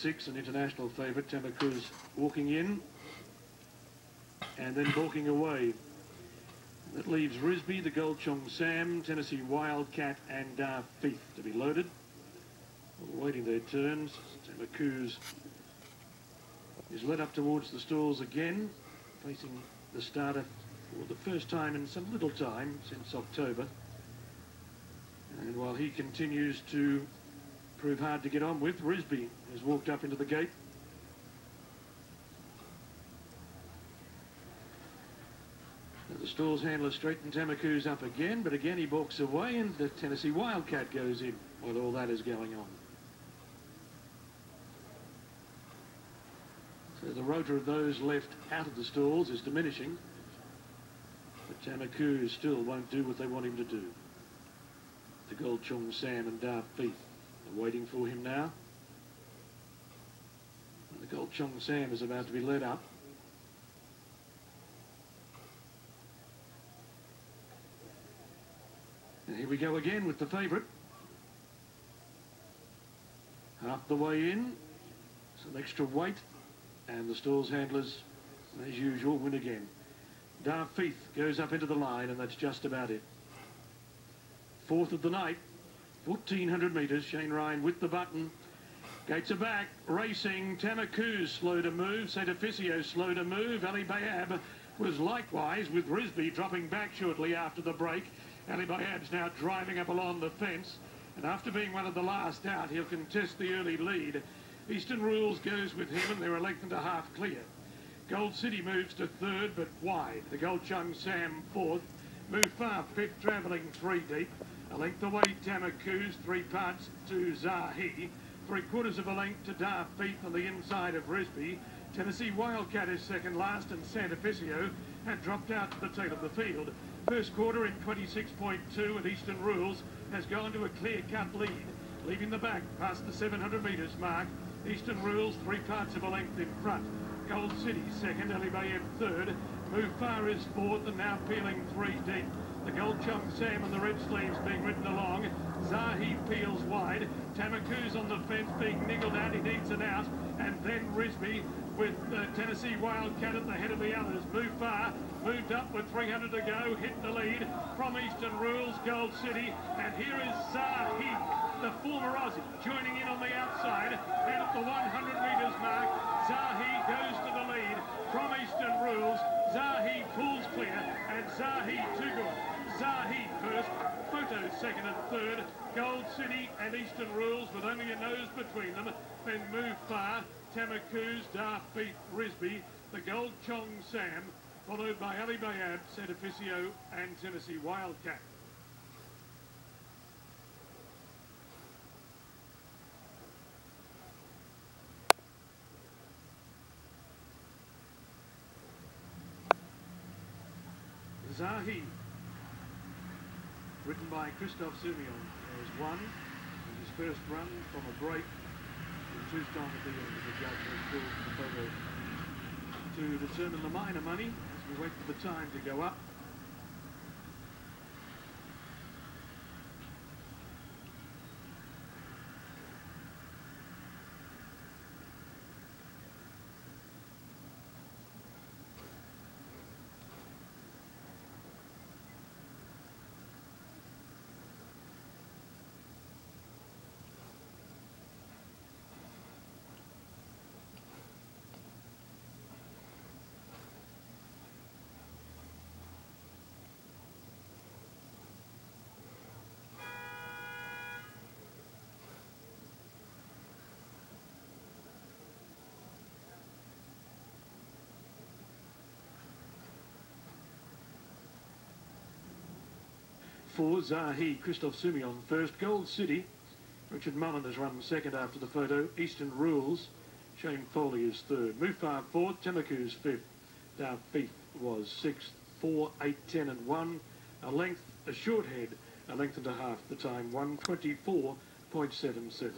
six, an international favourite, Tamarkuz walking in and then walking away. That leaves Risby, the Gold Chong Sam, Tennessee Wildcat and Feith to be loaded. Waiting their turns. Tamarkuz is led up towards the stalls again, facing the starter for the first time in some little time since October. And while he continues to prove hard to get on with, Risby has walked up into the gate. The stalls handler straightened Tamarkuz up again, but again he balks away and the Tennessee Wildcat goes in while all that is going on. So the rotor of those left out of the stalls is diminishing. But Tamarkuz still won't do what they want him to do. The Gold Chung Sam and Dar Feith are waiting for him now. And the Gold Chung Sam is about to be led up. And here we go again with the favourite. Half the way in, some extra weight, and the stalls handlers, as usual, win again. Dar Feith goes up into the line, and that's just about it. Fourth of the night, 1,400 metres. Shane Ryan with the button. Gates are back, racing. Tamarkuz slow to move. St. Officio slow to move. Ali Bayab was likewise with Risby dropping back shortly after the break. Ali Bayab's now driving up along the fence. And after being one of the last out, he'll contest the early lead. Eastern Rules goes with him and they're a length and a half clear. Gold City moves to third but wide. The Gold Chung Sam fourth. Mufarrh fifth, travelling three deep. A length away Tamarkuz, three parts to Zahee. Three quarters of a length to Dar Feith on the inside of Risby. Tennessee Wildcat is second last and Santa Officio had dropped out to the tail of the field. First quarter in 26.2 and Eastern Rules has gone to a clear-cut lead. Leaving the back past the 700 metres mark. Eastern Rules three parts of a length in front. Gold City second, Ali Bayeb third. Mufarrh is fourth and now peeling three deep. The Gold Chung Sam and the Red Sleeves being ridden along. Zahee peels wide. Tamarkuz on the fence being niggled out. He needs an out. And then Risby with uh, Tennessee Wildcat at the head of the others. Mufarrh. Moved up with 300 to go. Hit the lead from Eastern Rules, Gold City. And here is Zahee, the former Aussie, joining in on the outside. And at the 100 metres mark, Zahee goes to the lead from Eastern Rules. Zahee good. Zahee first, Photo second and third, Gold City and Eastern Rules with only a nose between them. Then Move Far, Tamarkuz, Dar Feith, Risby, the Gold Chong Sam, followed by Ali Bayab, St. Officio and Tennessee Wildcat. Zahee, written by Christophe Soumillon, has won his first run from a break in two strong at the end of the judge has called the photo to determine the minor money as we wait for the time to go up. For Zahee, Christophe Soumillon first. Gold City, Richard Mullen has run second after the photo. Eastern Rules, Shane Foley is third. Mufarrh fourth, Tamarkuz fifth. Dar Feith was sixth. Four, eight, ten and one. A length, a short head, a length and a half. The time 124.77.